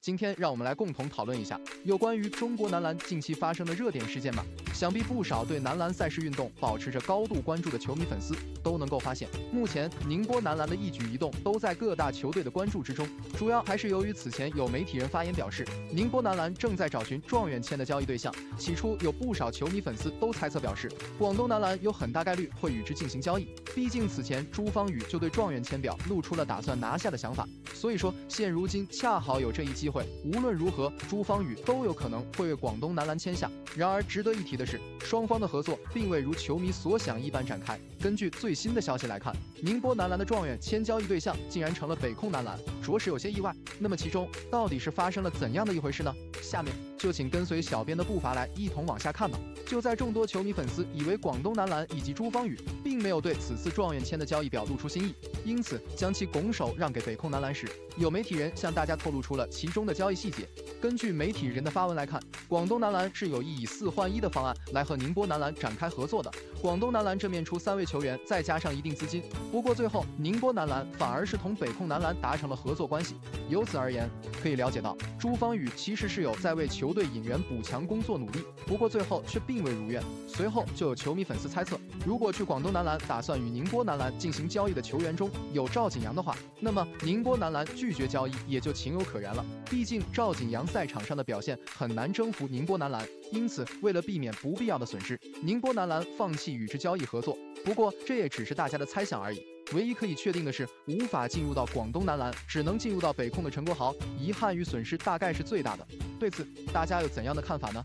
今天让我们来共同讨论一下有关于中国男篮近期发生的热点事件吧。想必不少对男篮赛事运动保持着高度关注的球迷粉丝都能够发现，目前宁波男篮的一举一动都在各大球队的关注之中。主要还是由于此前有媒体人发言表示，宁波男篮正在找寻状元签的交易对象。起初有不少球迷粉丝都猜测表示，广东男篮有很大概率会与之进行交易，毕竟此前朱芳雨就对状元签表露出了打算拿下的想法。所以说，现如今恰好有这一机会，无论如何，朱芳雨都有可能会为广东男篮签下。然而，值得一提的的是，双方的合作并未如球迷所想一般展开。根据最新的消息来看，宁波男篮的状元签交易对象竟然成了北控男篮，着实有些意外。那么其中到底是发生了怎样的一回事呢？下面就请跟随小编的步伐来一同往下看吧。就在众多球迷粉丝以为广东男篮以及朱芳雨并没有对此次状元签的交易表露出心意，因此将其拱手让给北控男篮时，有媒体人向大家透露出了其中的交易细节。根据媒体人的发文来看，广东男篮是有意以四换一的方案来和宁波男篮展开合作的。广东男篮这面出三位球员，再加上一定资金。不过最后宁波男篮反而是同北控男篮达成了合作关系。由此而言，可以了解到朱芳雨其实是有在为球队引援补强工作努力。不过最后却并。未如愿，随后就有球迷粉丝猜测，如果去广东男篮打算与宁波男篮进行交易的球员中有赵景阳的话，那么宁波男篮拒绝交易也就情有可原了。毕竟赵景阳赛场上的表现很难征服宁波男篮，因此为了避免不必要的损失，宁波男篮放弃与之交易合作。不过这也只是大家的猜想而已。唯一可以确定的是，无法进入到广东男篮，只能进入到北控的陈国豪，遗憾与损失大概是最大的。对此，大家有怎样的看法呢？